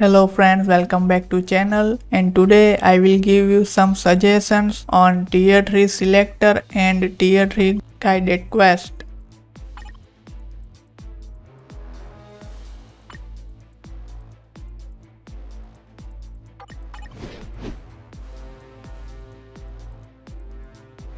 Hello friends, welcome back to channel and today I will give you some suggestions on tier 3 selector and tier 3 guided quest.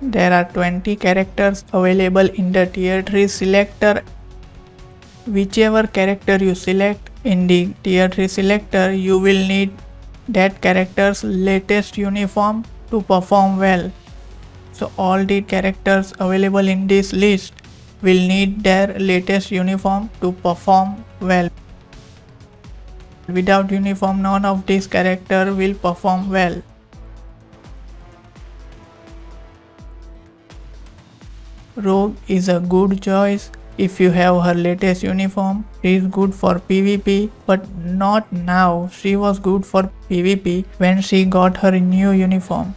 There are 20 characters available in the tier 3 selector. Whichever character you select in the tier 3 selector, you will need that character's latest uniform to perform well. So all the characters available in this list will need their latest uniform to perform well. Without uniform, none of these characters will perform well. Rogue is a good choice if you have her latest uniform. She is good for PvP but not now. She was good for PvP when she got her new uniform.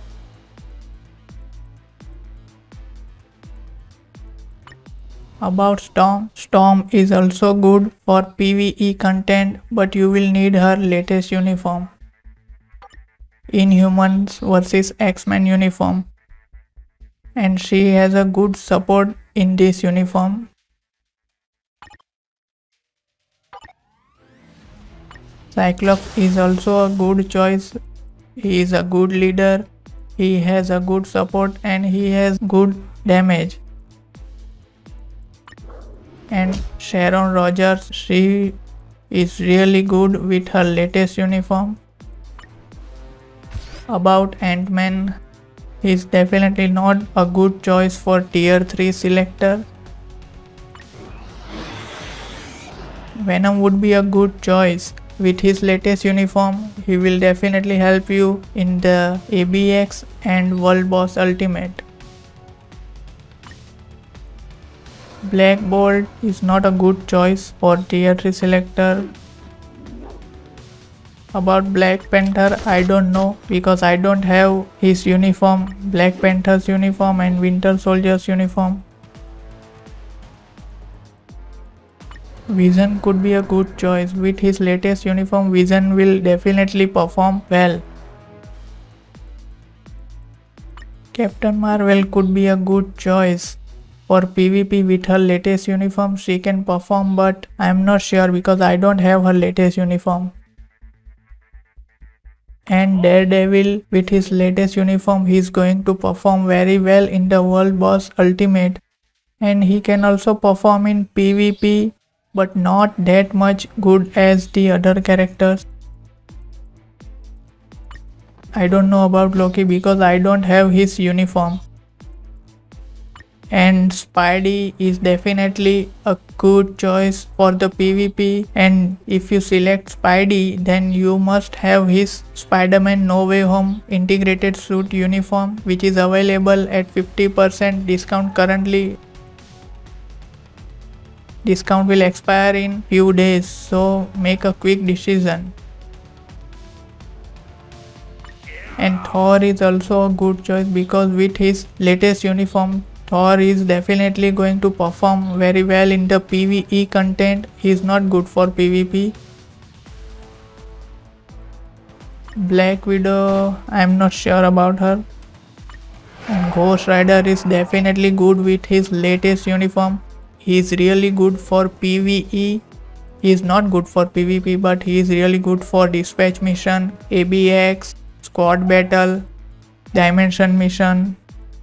About Storm. Storm is also good for PvE content but you will need her latest uniform. Inhumans vs X-Men uniform and she has a good support in this uniform. Cyclops is also a good choice. He is a good leader. He has a good support and he has good damage. And Sharon Rogers, she is really good with her latest uniform. About Ant-Man, is definitely not a good choice for tier 3 selector. Venom would be a good choice. With his latest uniform, he will definitely help you in the ABX and World Boss Ultimate. Black Bolt is not a good choice for tier 3 selector about Black Panther, I don't know because I don't have his uniform, Black Panther's uniform and Winter Soldier's uniform. Vision could be a good choice. With his latest uniform, Vision will definitely perform well. Captain Marvel could be a good choice. For PvP with her latest uniform, she can perform but I am not sure because I don't have her latest uniform and Daredevil with his latest uniform he is going to perform very well in the World Boss Ultimate and he can also perform in PvP but not that much good as the other characters. I don't know about Loki because I don't have his uniform and Spidey is definitely a good choice for the PvP and if you select Spidey then you must have his Spider-Man No Way Home integrated suit uniform which is available at 50% discount currently. Discount will expire in few days so make a quick decision. And Thor is also a good choice because with his latest uniform Thor is definitely going to perform very well in the PvE content. He is not good for PvP. Black Widow, I am not sure about her. And Ghost Rider is definitely good with his latest uniform. He is really good for PvE. He is not good for PvP but he is really good for dispatch mission, ABX, squad battle, dimension mission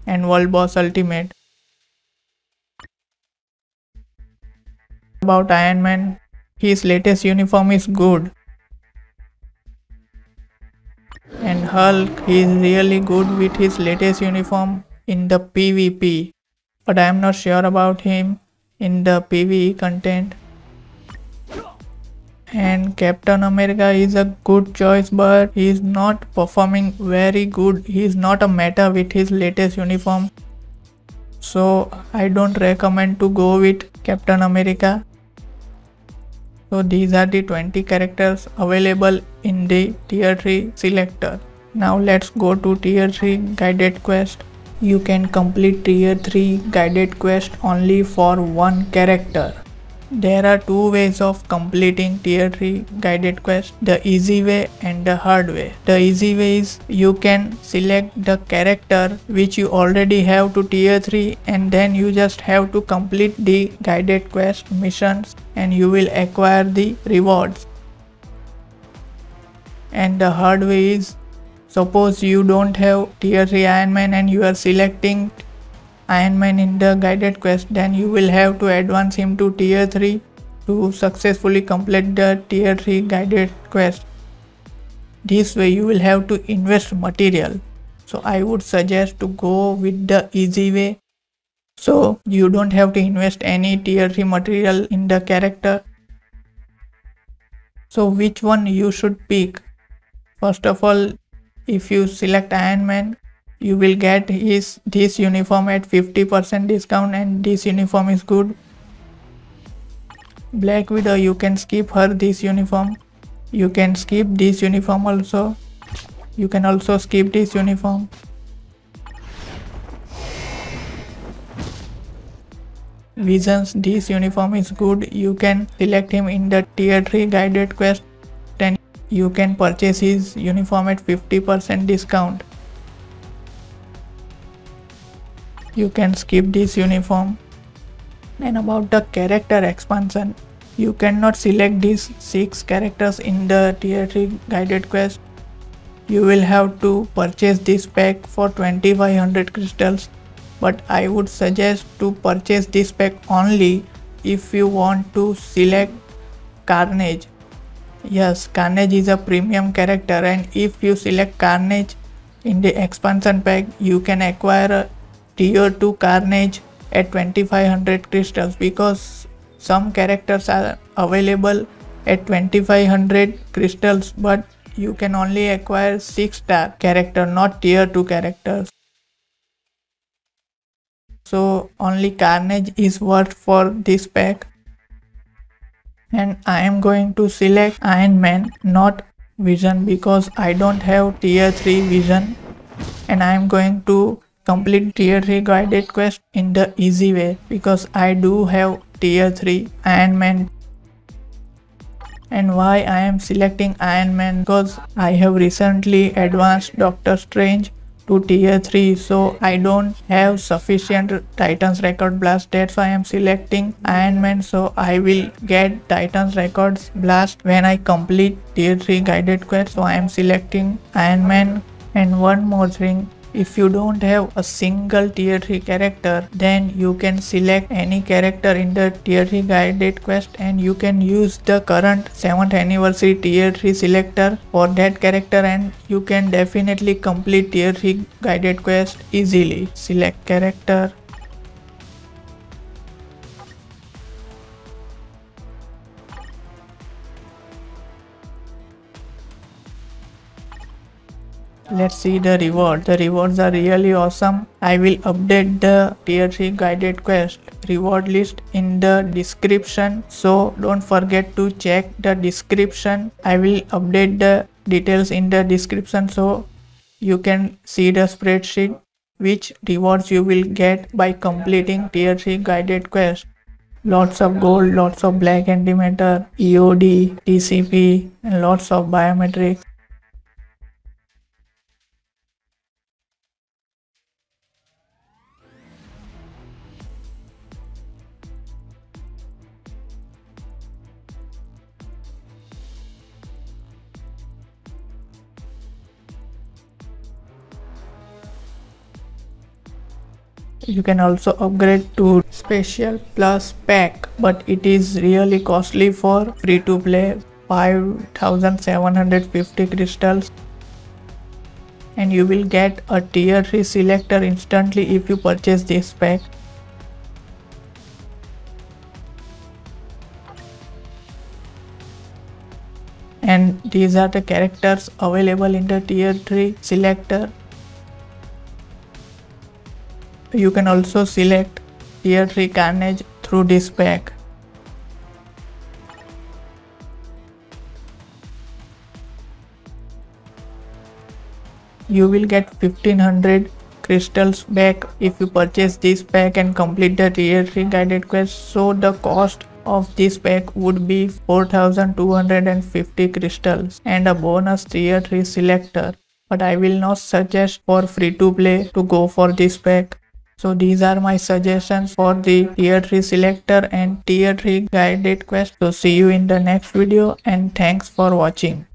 and world boss ultimate. about Iron Man, his latest uniform is good. And Hulk he is really good with his latest uniform in the PvP. But I am not sure about him in the PvE content. And Captain America is a good choice but he is not performing very good. He is not a meta with his latest uniform. So I don't recommend to go with Captain America. So these are the 20 characters available in the tier 3 selector. Now let's go to tier 3 guided quest. You can complete tier 3 guided quest only for one character. There are two ways of completing tier 3 guided quest, the easy way and the hard way. The easy way is you can select the character which you already have to tier 3 and then you just have to complete the guided quest missions and you will acquire the rewards. And the hard way is suppose you don't have tier 3 Iron Man and you are selecting Iron Man in the guided quest then you will have to advance him to tier 3 to successfully complete the tier 3 guided quest. This way you will have to invest material. So I would suggest to go with the easy way. So you don't have to invest any tier 3 material in the character. So which one you should pick? First of all, if you select Iron Man, you will get his this uniform at 50% discount and this uniform is good. Black widow you can skip her this uniform. You can skip this uniform also. You can also skip this uniform. Visions this uniform is good. You can select him in the tier 3 guided quest you can purchase his uniform at 50% discount. You can skip this uniform. And about the character expansion you cannot select these 6 characters in the tier 3 guided quest. You will have to purchase this pack for 2500 crystals. But I would suggest to purchase this pack only if you want to select Carnage. Yes, Carnage is a premium character and if you select Carnage in the expansion pack you can acquire tier 2 carnage at 2500 crystals because some characters are available at 2500 crystals but you can only acquire 6 star character not tier 2 characters. So only carnage is worth for this pack and I am going to select Iron Man not vision because I don't have tier 3 vision. And I am going to complete tier 3 guided quest in the easy way because I do have tier 3 Iron Man. And why I am selecting Iron Man? Because I have recently advanced Doctor Strange to tier 3 so I don't have sufficient Titans record blast that's why I am selecting Iron Man so I will get Titans records blast when I complete tier 3 guided quest so I am selecting Iron Man and one more thing if you don't have a single tier 3 character then you can select any character in the tier 3 guided quest and you can use the current 7th anniversary tier 3 selector for that character and you can definitely complete tier 3 guided quest easily. Select character let's see the reward. The rewards are really awesome. I will update the tier 3 guided quest reward list in the description. So don't forget to check the description. I will update the details in the description so you can see the spreadsheet which rewards you will get by completing tier 3 guided quest. Lots of gold lots of black antimatter eod tcp and lots of biometrics you can also upgrade to special plus pack but it is really costly for free to play. 5750 crystals. And you will get a tier 3 selector instantly if you purchase this pack. And these are the characters available in the tier 3 selector you can also select tier 3 carnage through this pack. You will get 1500 crystals back if you purchase this pack and complete the tier 3 guided quest so the cost of this pack would be 4250 crystals and a bonus tier 3 selector but I will not suggest for free to play to go for this pack. So these are my suggestions for the tier 3 selector and tier 3 guided quest. So see you in the next video and thanks for watching.